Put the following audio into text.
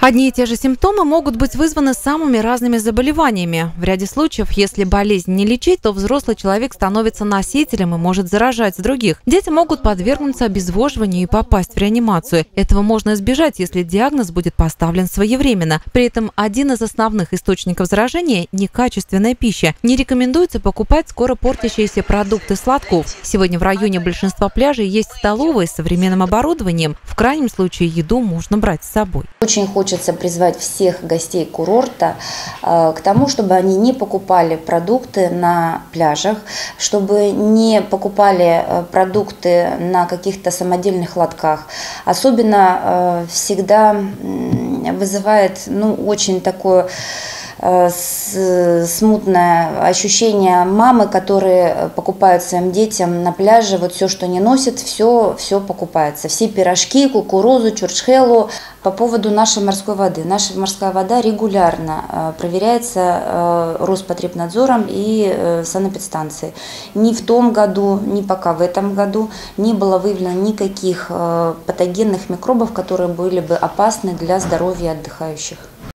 Одни и те же симптомы могут быть вызваны самыми разными заболеваниями. В ряде случаев, если болезнь не лечить, то взрослый человек становится носителем и может заражать других. Дети могут подвергнуться обезвоживанию и попасть в реанимацию. Этого можно избежать, если диагноз будет поставлен своевременно. При этом один из основных источников заражения – некачественная пища. Не рекомендуется покупать скоро портящиеся продукты сладков. Сегодня в районе большинства пляжей есть столовые с современным оборудованием. В крайнем случае еду можно брать с собой. Очень хочется хочется призвать всех гостей курорта э, к тому, чтобы они не покупали продукты на пляжах, чтобы не покупали э, продукты на каких-то самодельных лотках. Особенно э, всегда вызывает ну, очень такое смутное ощущение мамы, которые покупают своим детям на пляже вот все, что не носят, все, все покупается. Все пирожки, кукурузу, чурчхелу. По поводу нашей морской воды. Наша морская вода регулярно э, проверяется э, Роспотребнадзором и санэпидстанцией. Ни в том году, ни пока в этом году не было выявлено никаких патогенных микробов, которые были бы опасны для здоровья отдыхающих.